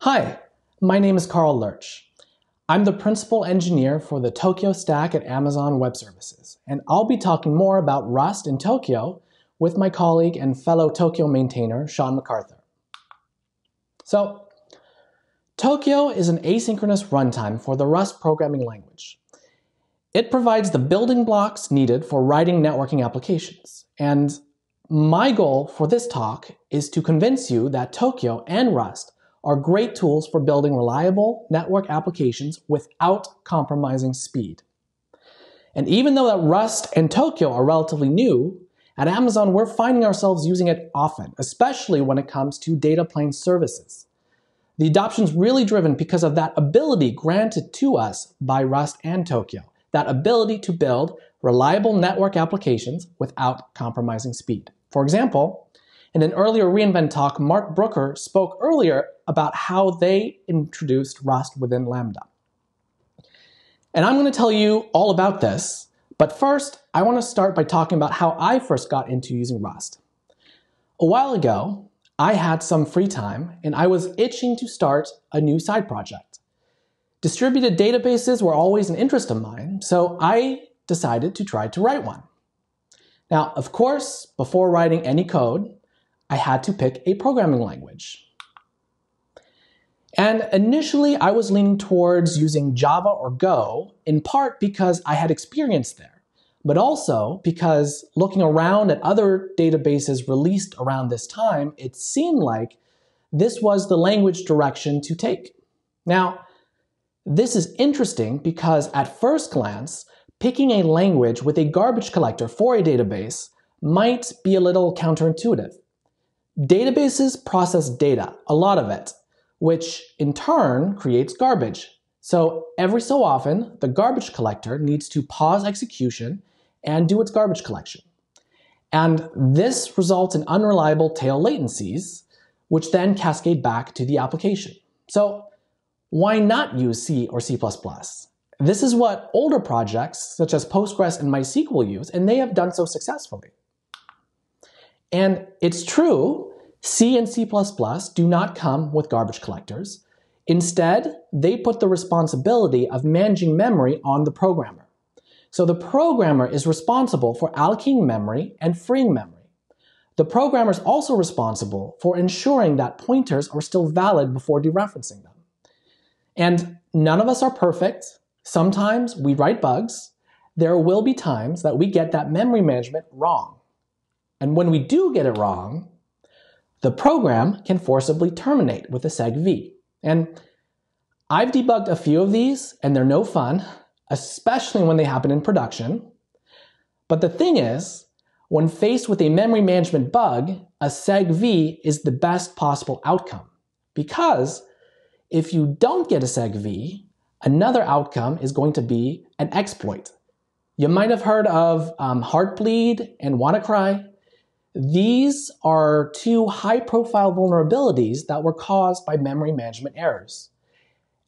Hi, my name is Carl Lerche. I'm the principal engineer for the Tokio Stack at Amazon Web Services, and I'll be talking more about Rust in Tokio with my colleague and fellow Tokio maintainer, Sean McArthur. So, Tokio is an asynchronous runtime for the Rust programming language. It provides the building blocks needed for writing networking applications. And my goal for this talk is to convince you that Tokio and Rust are great tools for building reliable network applications without compromising speed. And even though that Rust and Tokio are relatively new, at Amazon we're finding ourselves using it often, especially when it comes to data plane services. The adoption is really driven because of that ability granted to us by Rust and Tokio, that ability to build reliable network applications without compromising speed. For example, in an earlier reInvent talk, Marc Brooker spoke earlier about how they introduced Rust within Lambda. And I'm going to tell you all about this, but first, I want to start by talking about how I first got into using Rust. A while ago, I had some free time and I was itching to start a new side project. Distributed databases were always an interest of mine, so I decided to try to write one. Now, of course, before writing any code, I had to pick a programming language. And initially, I was leaning towards using Java or Go, in part because I had experience there, but also because looking around at other databases released around this time, it seemed like this was the language direction to take. Now, this is interesting because at first glance, picking a language with a garbage collector for a database might be a little counterintuitive. Databases process data, a lot of it, which in turn creates garbage. So every so often, the garbage collector needs to pause execution and do its garbage collection. And this results in unreliable tail latencies, which then cascade back to the application. So why not use C or C++? This is what older projects such as Postgres and MySQL use, and they have done so successfully. And it's true, C and C++ do not come with garbage collectors. Instead, they put the responsibility of managing memory on the programmer. So the programmer is responsible for allocating memory and freeing memory. The programmer is also responsible for ensuring that pointers are still valid before dereferencing them. And none of us are perfect, Sometimes we write bugs. There will be times that we get that memory management wrong. And when we do get it wrong, the program can forcibly terminate with a segv. And I've debugged a few of these, and they're no fun, especially when they happen in production. But the thing is, when faced with a memory management bug, a segv is the best possible outcome. Because if you don't get a segv, Another outcome is going to be an exploit. You might have heard of um, Heartbleed and WannaCry. These are two high profile vulnerabilities that were caused by memory management errors.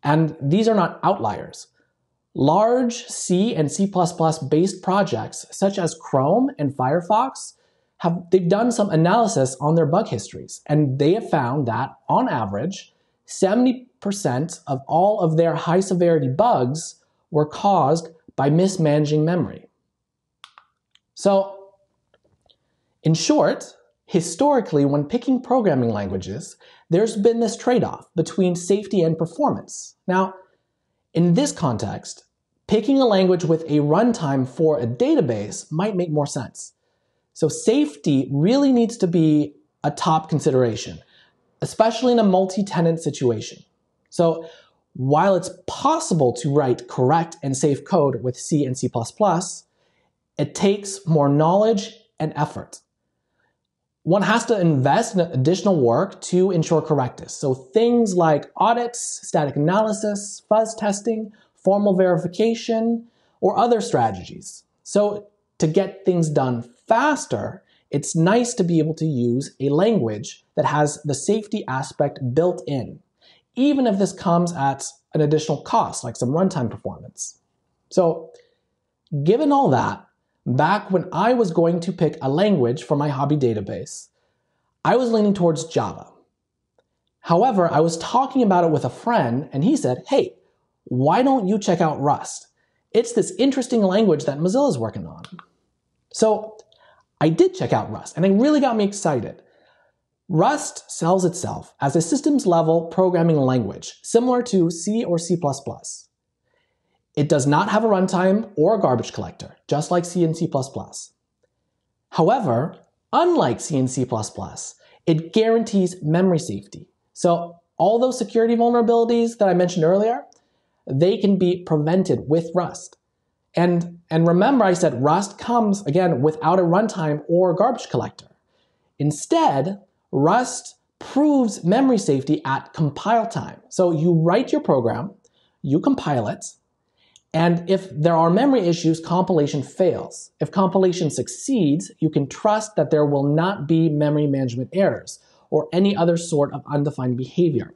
And these are not outliers. Large C and C++ based projects such as Chrome and Firefox have they've done some analysis on their bug histories and they have found that on average 70% of all of their high severity bugs were caused by mismanaging memory. So, in short, historically, when picking programming languages, there's been this trade off between safety and performance. Now, in this context, picking a language with a runtime for a database might make more sense. So, safety really needs to be a top consideration especially in a multi-tenant situation. So while it's possible to write correct and safe code with C and C++, it takes more knowledge and effort. One has to invest in additional work to ensure correctness. So things like audits, static analysis, fuzz testing, formal verification, or other strategies. So to get things done faster, it's nice to be able to use a language that has the safety aspect built in, even if this comes at an additional cost, like some runtime performance. So, given all that, back when I was going to pick a language for my hobby database, I was leaning towards Java. However, I was talking about it with a friend and he said, hey, why don't you check out Rust? It's this interesting language that Mozilla is working on. So I did check out Rust and it really got me excited. Rust sells itself as a systems level programming language, similar to C or C++. It does not have a runtime or a garbage collector, just like C and C++. However, unlike C and C++, it guarantees memory safety. So all those security vulnerabilities that I mentioned earlier, they can be prevented with Rust. And, and remember I said Rust comes, again, without a runtime or garbage collector. Instead, Rust proves memory safety at compile time. So you write your program, you compile it, and if there are memory issues, compilation fails. If compilation succeeds, you can trust that there will not be memory management errors or any other sort of undefined behavior.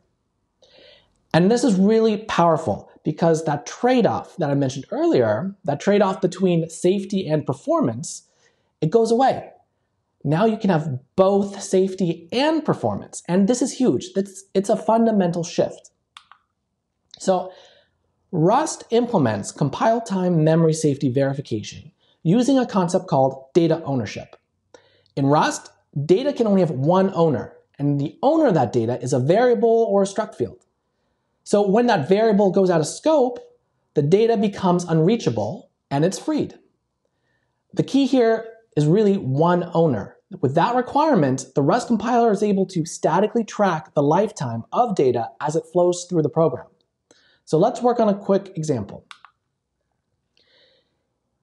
And this is really powerful because that trade-off that I mentioned earlier, that trade-off between safety and performance, it goes away. Now you can have both safety and performance. And this is huge. It's, it's a fundamental shift. So Rust implements compile time memory safety verification using a concept called data ownership. In Rust, data can only have one owner, and the owner of that data is a variable or a struct field. So when that variable goes out of scope, the data becomes unreachable and it's freed. The key here is really one owner. With that requirement, the Rust compiler is able to statically track the lifetime of data as it flows through the program. So let's work on a quick example.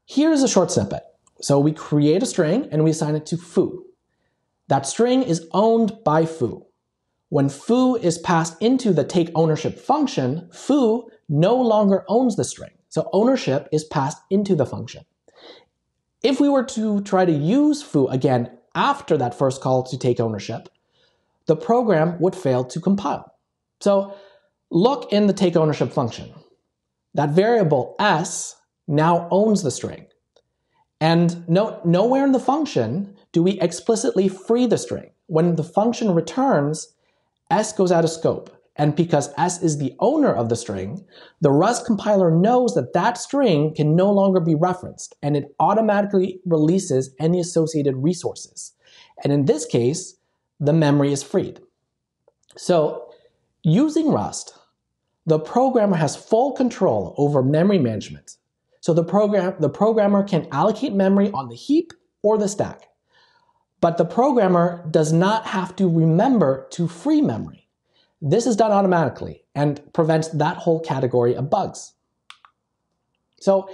Here's a short snippet. So we create a string and we assign it to foo. That string is owned by foo. When foo is passed into the take ownership function, foo no longer owns the string. So ownership is passed into the function. If we were to try to use foo again after that first call to take ownership, the program would fail to compile. So look in the take ownership function. That variable s now owns the string. And no, nowhere in the function do we explicitly free the string. When the function returns, s goes out of scope. And because s is the owner of the string, the Rust compiler knows that that string can no longer be referenced, and it automatically releases any associated resources. And in this case, the memory is freed. So using Rust, the programmer has full control over memory management. So the, program, the programmer can allocate memory on the heap or the stack. But the programmer does not have to remember to free memory. This is done automatically and prevents that whole category of bugs. So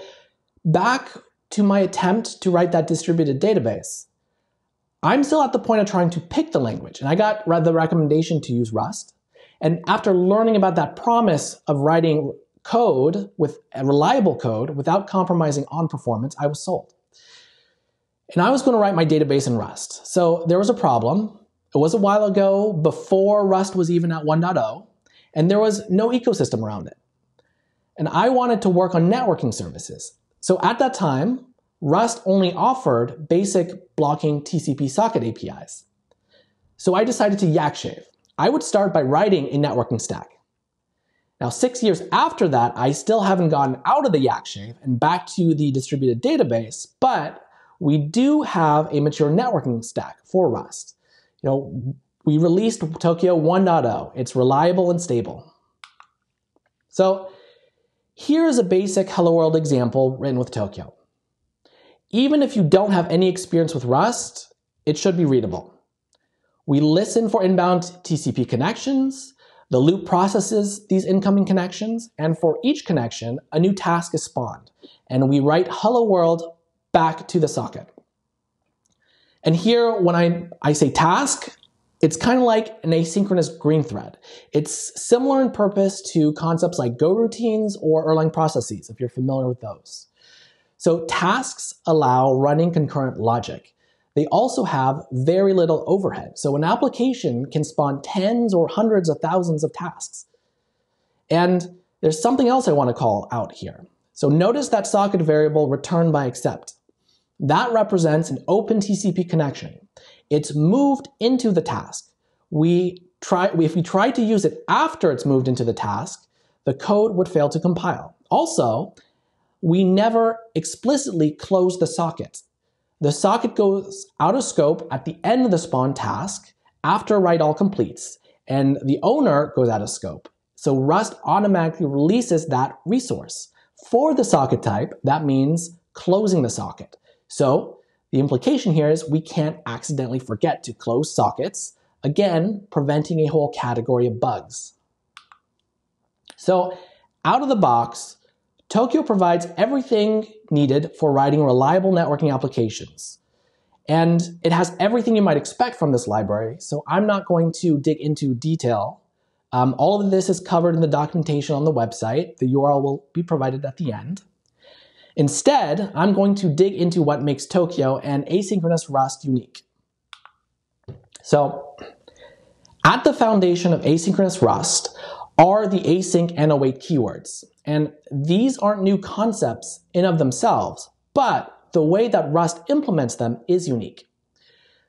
back to my attempt to write that distributed database. I'm still at the point of trying to pick the language, and I got the recommendation to use Rust. And after learning about that promise of writing code with a reliable code without compromising on performance, I was sold. And I was going to write my database in Rust. So there was a problem. It was a while ago before Rust was even at 1.0, and there was no ecosystem around it. And I wanted to work on networking services. So at that time, Rust only offered basic blocking TCP socket APIs. So I decided to Yakshave. I would start by writing a networking stack. Now, six years after that, I still haven't gotten out of the Yakshave and back to the distributed database, but we do have a mature networking stack for Rust. You know, we released Tokio 1.0. It's reliable and stable. So here is a basic Hello World example written with Tokio. Even if you don't have any experience with Rust, it should be readable. We listen for inbound TCP connections. The loop processes these incoming connections, and for each connection, a new task is spawned. And we write hello world back to the socket. And here, when I, I say task, it's kind of like an asynchronous green thread. It's similar in purpose to concepts like Go routines or Erlang processes, if you're familiar with those. So tasks allow running concurrent logic. They also have very little overhead. So an application can spawn tens or hundreds of thousands of tasks. And there's something else I want to call out here. So notice that socket variable returned by accept. That represents an open TCP connection. It's moved into the task. We try, if we try to use it after it's moved into the task, the code would fail to compile. Also, we never explicitly close the socket. The socket goes out of scope at the end of the spawn task after write all completes, and the owner goes out of scope. So Rust automatically releases that resource. For the socket type, that means closing the socket. So the implication here is we can't accidentally forget to close sockets, again, preventing a whole category of bugs. So out of the box, Tokio provides everything needed for writing reliable networking applications. And it has everything you might expect from this library, so I'm not going to dig into detail. Um, all of this is covered in the documentation on the website. The URL will be provided at the end. Instead, I'm going to dig into what makes Tokio and asynchronous Rust unique. So, at the foundation of asynchronous Rust are the async and await keywords. And these aren't new concepts in of themselves, but the way that Rust implements them is unique.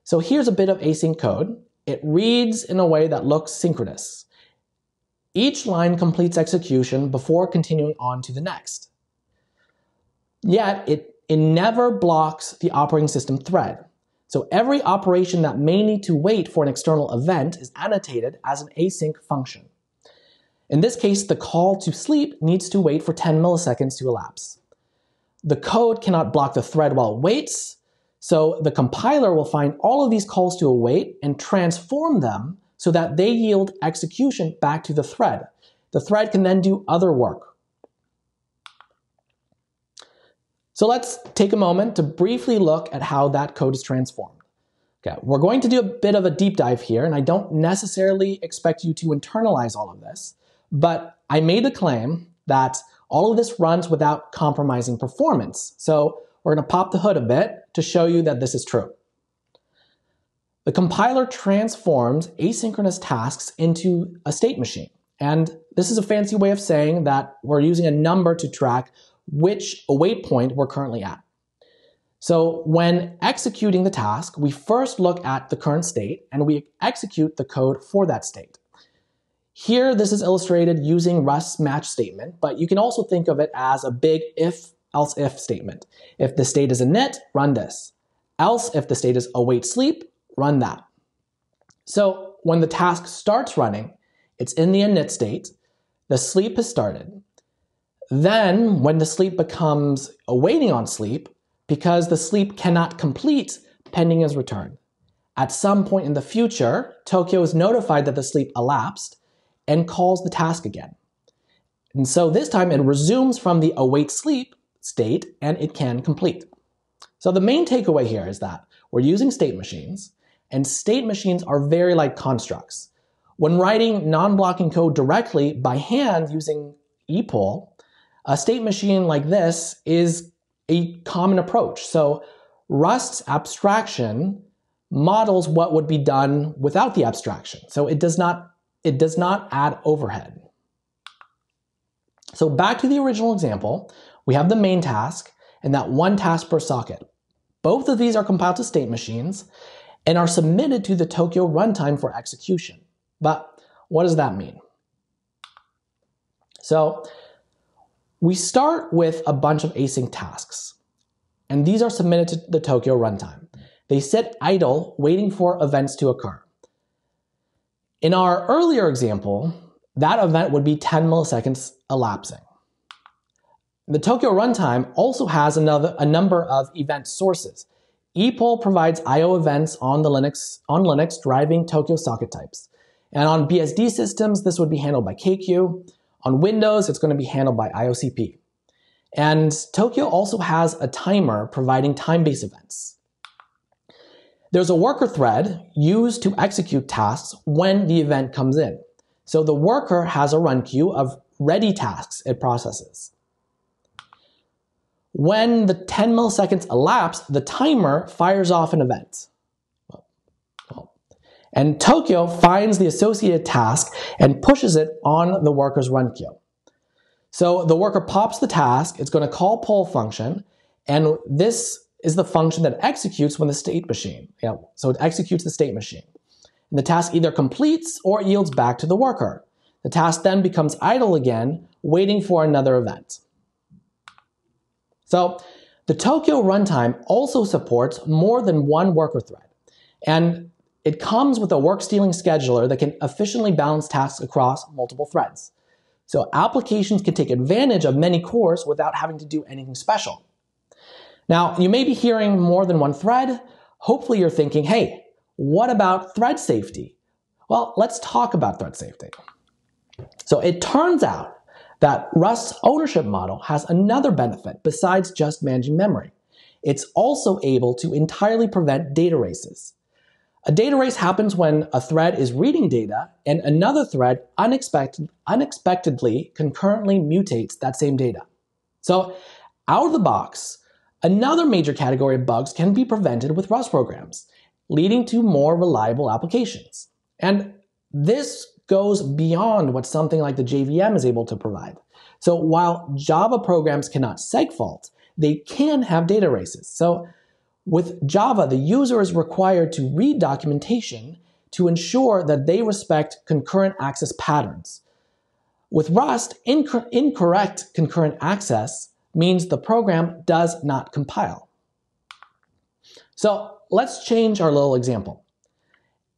So here's a bit of async code. It reads in a way that looks synchronous. Each line completes execution before continuing on to the next. Yet, it, it never blocks the operating system thread. So every operation that may need to wait for an external event is annotated as an async function. In this case, the call to sleep needs to wait for 10 milliseconds to elapse. The code cannot block the thread while it waits, so the compiler will find all of these calls to await and transform them so that they yield execution back to the thread. The thread can then do other work. So let's take a moment to briefly look at how that code is transformed. Okay, we're going to do a bit of a deep dive here, and I don't necessarily expect you to internalize all of this. But I made the claim that all of this runs without compromising performance. So we're going to pop the hood a bit to show you that this is true. The compiler transforms asynchronous tasks into a state machine. And this is a fancy way of saying that we're using a number to track which await point we're currently at. So when executing the task, we first look at the current state and we execute the code for that state. Here, this is illustrated using Rust's match statement, but you can also think of it as a big if else if statement. If the state is init, run this. Else, if the state is await sleep, run that. So when the task starts running, it's in the init state, the sleep has started. Then, when the sleep becomes awaiting on sleep, because the sleep cannot complete pending his return. At some point in the future, Tokio is notified that the sleep elapsed, and calls the task again. And so this time it resumes from the await sleep state and it can complete. So the main takeaway here is that we're using state machines and state machines are very like constructs. When writing non-blocking code directly by hand using epoll, a state machine like this is a common approach. So Rust's abstraction models what would be done without the abstraction. So it does not it does not add overhead. So back to the original example, we have the main task and that one task per socket. Both of these are compiled to state machines and are submitted to the Tokio runtime for execution. But what does that mean? So we start with a bunch of async tasks, and these are submitted to the Tokio runtime. They sit idle, waiting for events to occur. In our earlier example, that event would be 10 milliseconds elapsing. The Tokio runtime also has another, a number of event sources. epoll provides I.O. events on, the Linux, on Linux driving Tokio socket types. And on BSD systems, this would be handled by kqueue. On Windows, it's going to be handled by IOCP. And Tokio also has a timer providing time-based events. There's a worker thread used to execute tasks when the event comes in. So the worker has a run queue of ready tasks it processes. When the 10 milliseconds elapse, the timer fires off an event. And Tokio finds the associated task and pushes it on the worker's run queue. So the worker pops the task, it's going to call poll function, and this is the function that executes when the state machine. Yeah, so it executes the state machine. And the task either completes or yields back to the worker. The task then becomes idle again, waiting for another event. So the Tokio runtime also supports more than one worker thread. And it comes with a work stealing scheduler that can efficiently balance tasks across multiple threads. So applications can take advantage of many cores without having to do anything special. Now, you may be hearing more than one thread. Hopefully you're thinking, hey, what about thread safety? Well, let's talk about thread safety. So it turns out that Rust's ownership model has another benefit besides just managing memory. It's also able to entirely prevent data races. A data race happens when a thread is reading data and another thread unexpected, unexpectedly concurrently mutates that same data. So, out of the box, another major category of bugs can be prevented with Rust programs, leading to more reliable applications. And this goes beyond what something like the JVM is able to provide. So, while Java programs cannot segfault, they can have data races. So, with Java, the user is required to read documentation to ensure that they respect concurrent access patterns. With Rust, inc incorrect concurrent access means the program does not compile. So let's change our little example.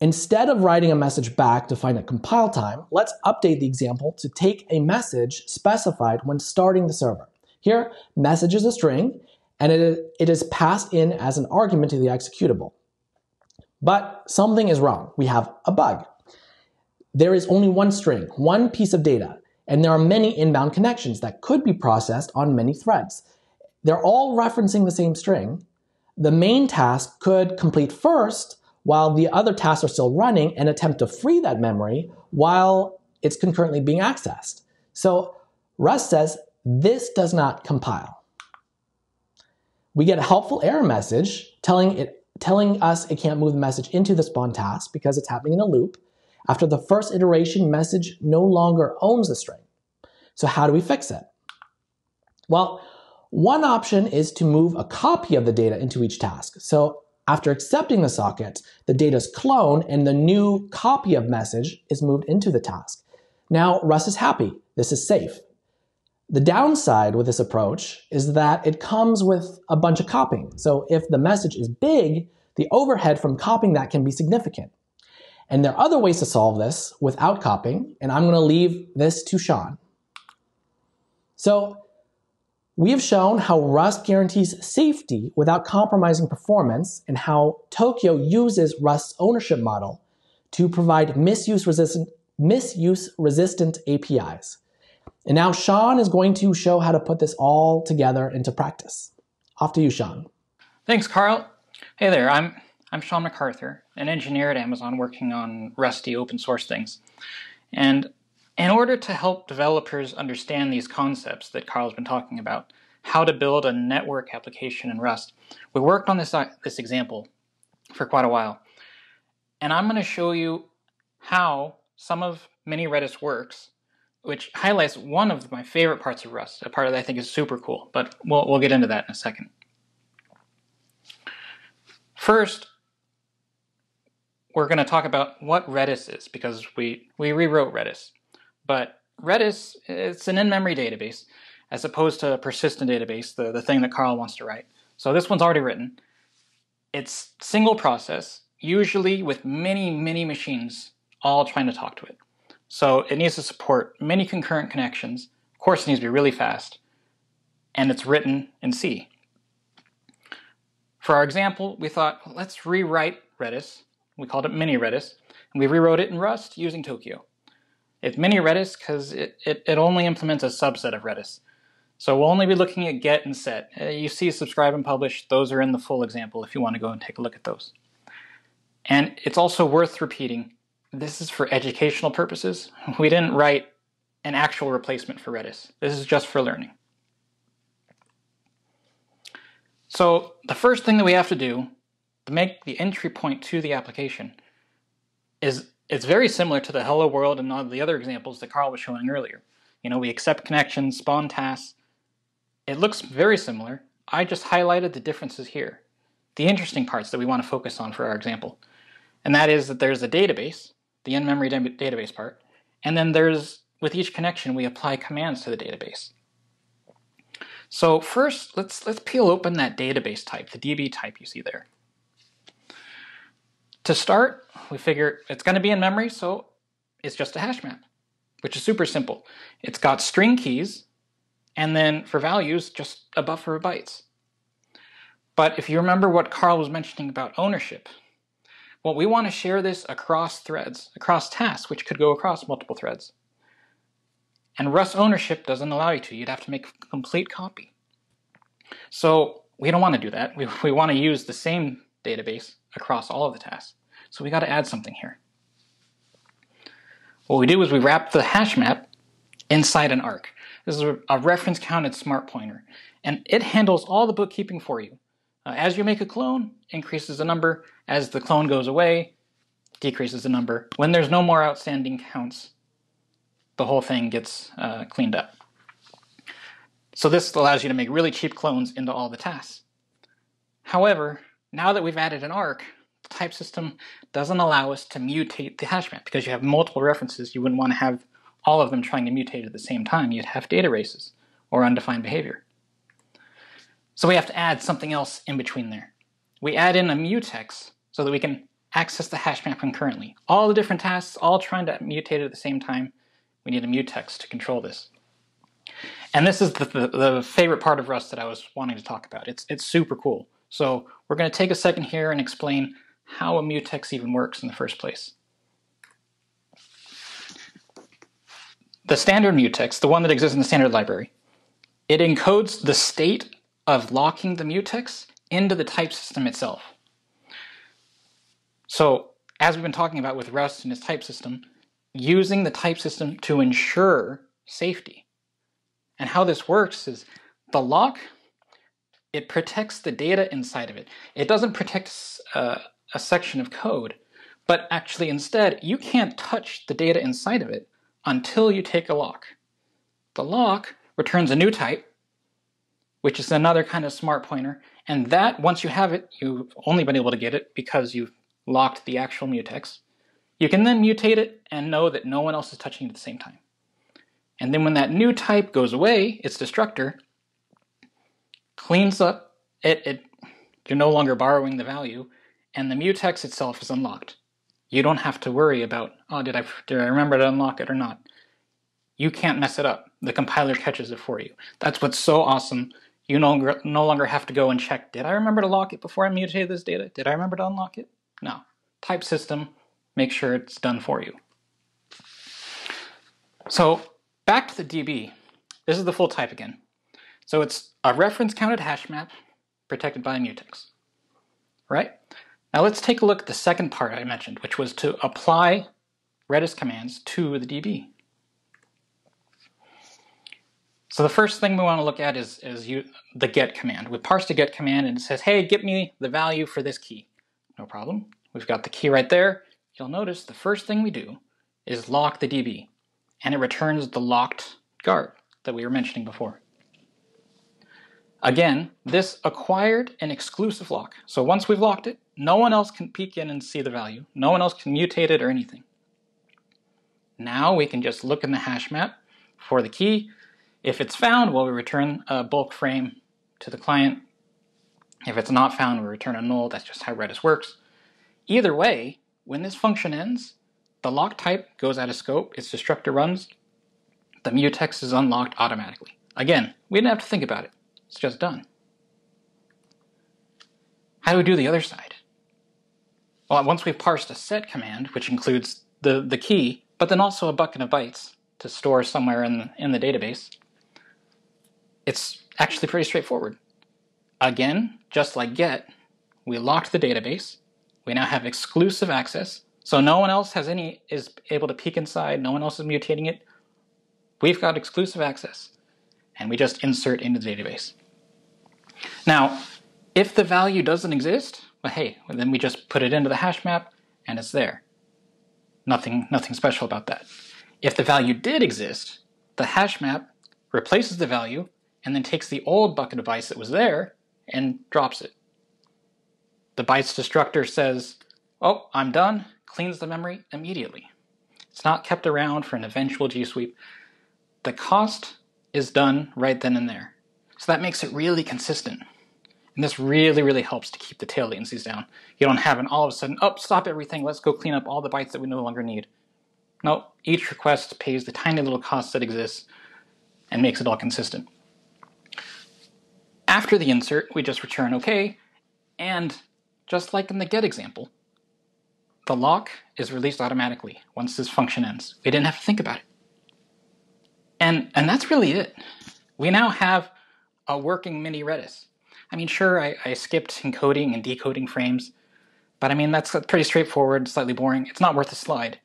Instead of writing a message back to find a compile time, let's update the example to take a message specified when starting the server. Here, message is a string, and it, it is passed in as an argument to the executable. But something is wrong. We have a bug. There is only one string, one piece of data, and there are many inbound connections that could be processed on many threads. They're all referencing the same string. The main task could complete first while the other tasks are still running and attempt to free that memory while it's concurrently being accessed. So Rust says this does not compile we get a helpful error message telling it telling us it can't move the message into the spawn task because it's happening in a loop. After the first iteration, message no longer owns the string. So how do we fix it? Well, one option is to move a copy of the data into each task. So after accepting the socket, the data is cloned and the new copy of message is moved into the task. Now Rust is happy. This is safe. The downside with this approach is that it comes with a bunch of copying. So if the message is big, the overhead from copying that can be significant. And there are other ways to solve this without copying, and I'm going to leave this to Sean. So we have shown how Rust guarantees safety without compromising performance and how Tokio uses Rust's ownership model to provide misuse resistant, misuse resistant APIs. And now Sean is going to show how to put this all together into practice. Off to you, Sean. Thanks, Carl. Hey there, I'm I'm Sean McArthur, an engineer at Amazon working on Rusty open source things. And in order to help developers understand these concepts that Carl's been talking about, how to build a network application in Rust, we worked on this, uh, this example for quite a while. And I'm going to show you how some of Mini Redis works which highlights one of my favorite parts of Rust, a part that I think is super cool, but we'll, we'll get into that in a second. First, we're going to talk about what Redis is, because we, we rewrote Redis. But Redis, it's an in-memory database, as opposed to a persistent database, the, the thing that Carl wants to write. So this one's already written. It's single process, usually with many, many machines all trying to talk to it. So it needs to support many concurrent connections. Of course, it needs to be really fast. And it's written in C. For our example, we thought, let's rewrite Redis. We called it mini Redis. And we rewrote it in Rust using Tokio. It's mini Redis because it, it, it, only implements a subset of Redis. So we'll only be looking at get and set. Uh, you see subscribe and publish. Those are in the full example if you want to go and take a look at those. And it's also worth repeating this is for educational purposes. We didn't write an actual replacement for Redis. This is just for learning. So the first thing that we have to do to make the entry point to the application is it's very similar to the hello world and all the other examples that Carl was showing earlier. You know, we accept connections, spawn tasks. It looks very similar. I just highlighted the differences here. The interesting parts that we want to focus on for our example. And that is that there's a database, the in-memory database part, and then there's, with each connection, we apply commands to the database. So first, let's, let's peel open that database type, the DB type you see there. To start, we figure it's going to be in memory, so it's just a hash map, which is super simple. It's got string keys, and then for values, just a buffer of bytes. But if you remember what Carl was mentioning about ownership, well, we want to share this across threads, across tasks, which could go across multiple threads. And Rust ownership doesn't allow you to. You'd have to make a complete copy. So we don't want to do that. We, we want to use the same database across all of the tasks. So we got to add something here. What we do is we wrap the hash map inside an arc. This is a reference counted smart pointer, and it handles all the bookkeeping for you. Uh, as you make a clone, increases the number. As the clone goes away, decreases the number. When there's no more outstanding counts, the whole thing gets uh, cleaned up. So this allows you to make really cheap clones into all the tasks. However, now that we've added an arc, type system doesn't allow us to mutate the hash map because you have multiple references. You wouldn't want to have all of them trying to mutate at the same time. You'd have data races or undefined behavior. So we have to add something else in between there. We add in a mutex so that we can access the hash map concurrently. All the different tasks, all trying to mutate at the same time. We need a mutex to control this. And this is the, the, the, favorite part of Rust that I was wanting to talk about. It's, it's super cool. So we're going to take a second here and explain how a mutex even works in the first place. The standard mutex, the one that exists in the standard library, it encodes the state of locking the mutex into the type system itself. So, as we've been talking about with Rust and its type system, using the type system to ensure safety. And how this works is the lock, it protects the data inside of it. It doesn't protect uh, a section of code, but actually instead, you can't touch the data inside of it until you take a lock. The lock returns a new type, which is another kind of smart pointer, and that, once you have it, you've only been able to get it because you've locked the actual mutex. You can then mutate it and know that no one else is touching it at the same time. And then when that new type goes away, its destructor cleans up it, it you're no longer borrowing the value, and the mutex itself is unlocked. You don't have to worry about, oh, did I did I remember to unlock it or not? You can't mess it up. The compiler catches it for you. That's what's so awesome. You no longer, no longer have to go and check, did I remember to lock it before I mutated this data? Did I remember to unlock it? No. Type system, make sure it's done for you. So back to the DB. This is the full type again. So it's a reference counted hash map protected by a mutex. Right? Now let's take a look at the second part I mentioned, which was to apply Redis commands to the DB. So the first thing we want to look at is, is you, the get command. We parse the get command and it says, hey, get me the value for this key. No problem. We've got the key right there. You'll notice the first thing we do is lock the DB, and it returns the locked guard that we were mentioning before. Again, this acquired an exclusive lock. So once we've locked it, no one else can peek in and see the value. No one else can mutate it or anything. Now we can just look in the hash map for the key. If it's found, we'll return a bulk frame to the client. If it's not found, we return a null. That's just how Redis works. Either way, when this function ends, the lock type goes out of scope, its destructor runs, the mutex is unlocked automatically. Again, we didn't have to think about it. It's just done. How do we do the other side? Well, once we've parsed a set command, which includes the, the key, but then also a bucket of bytes to store somewhere in the, in the database, it's actually pretty straightforward. Again, just like get, we locked the database. We now have exclusive access, so no one else has any is able to peek inside. No one else is mutating it. We've got exclusive access, and we just insert into the database. Now, if the value doesn't exist, well, hey, then we just put it into the hash map, and it's there. Nothing, nothing special about that. If the value did exist, the hash map replaces the value and then takes the old bucket of bytes that was there and drops it. The bytes destructor says, oh, I'm done, cleans the memory immediately. It's not kept around for an eventual G sweep. The cost is done right then and there. So that makes it really consistent. And this really, really helps to keep the tail latencies down. You don't have an all of a sudden, oh, stop everything, let's go clean up all the bytes that we no longer need. No, each request pays the tiny little cost that exists and makes it all consistent. After the insert, we just return OK, and just like in the get example, the lock is released automatically once this function ends. We didn't have to think about it. And, and that's really it. We now have a working mini Redis. I mean, sure, I, I skipped encoding and decoding frames, but I mean, that's pretty straightforward, slightly boring. It's not worth a slide.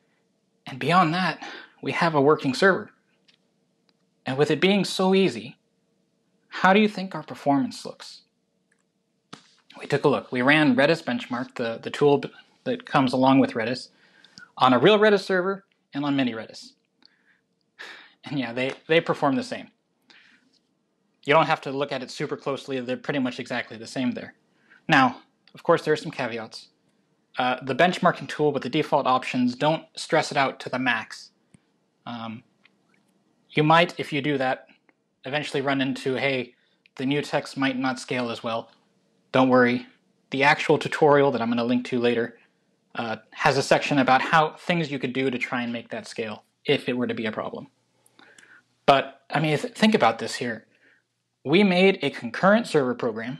And beyond that, we have a working server. And with it being so easy, how do you think our performance looks? We took a look. We ran Redis Benchmark, the, the tool that comes along with Redis, on a real Redis server and on mini Redis. And yeah, they, they perform the same. You don't have to look at it super closely. They're pretty much exactly the same there. Now, of course, there are some caveats. Uh, the benchmarking tool with the default options don't stress it out to the max. Um, you might, if you do that, eventually run into, hey, the mutex might not scale as well. Don't worry. The actual tutorial that I'm going to link to later uh, has a section about how things you could do to try and make that scale if it were to be a problem. But, I mean, th think about this here. We made a concurrent server program.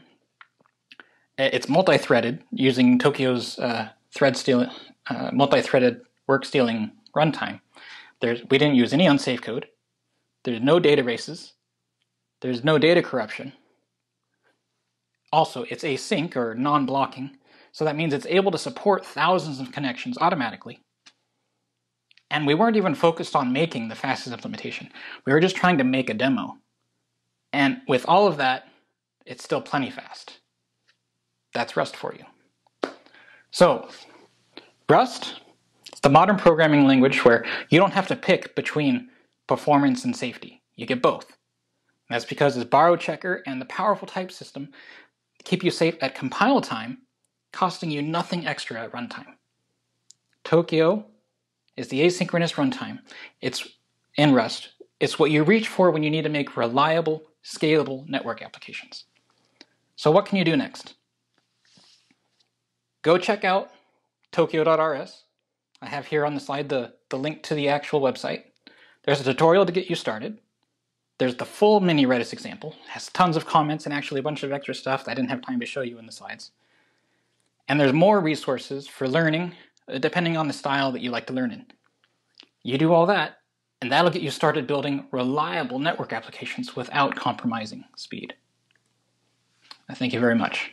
It's multi-threaded using Tokio's uh, thread stealing, uh, multi-threaded work stealing runtime. There's, we didn't use any unsafe code. There's no data races. There's no data corruption. Also, it's async or non-blocking, so that means it's able to support thousands of connections automatically. And we weren't even focused on making the fastest implementation. We were just trying to make a demo. And with all of that, it's still plenty fast. That's Rust for you. So, Rust, it's the modern programming language where you don't have to pick between performance and safety. You get both. That's because its borrow checker and the powerful type system keep you safe at compile time, costing you nothing extra at runtime. Tokio is the asynchronous runtime. It's in Rust. It's what you reach for when you need to make reliable, scalable network applications. So what can you do next? Go check out tokio.rs. I have here on the slide the, the link to the actual website. There's a tutorial to get you started. There's the full mini Redis example. It has tons of comments and actually a bunch of extra stuff that I didn't have time to show you in the slides. And there's more resources for learning, uh, depending on the style that you like to learn in. You do all that, and that'll get you started building reliable network applications without compromising speed. I thank you very much.